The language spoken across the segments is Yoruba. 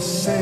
say.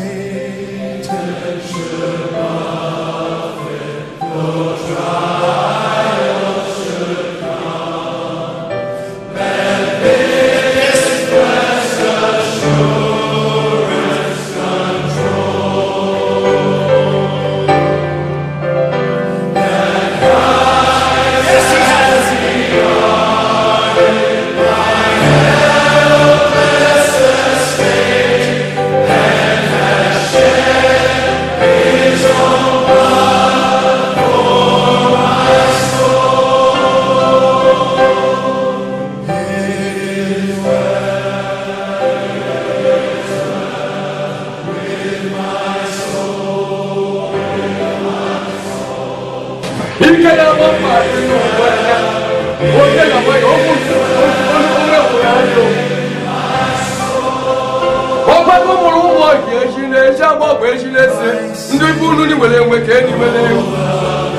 ọgbẹ́gbọ́mọ̀rún wọ̀ yẹ̀ ṣílẹ̀ ṣáàbọ̀ ọ̀gbẹ́ ṣílẹ̀ ṣe ndébúrú ní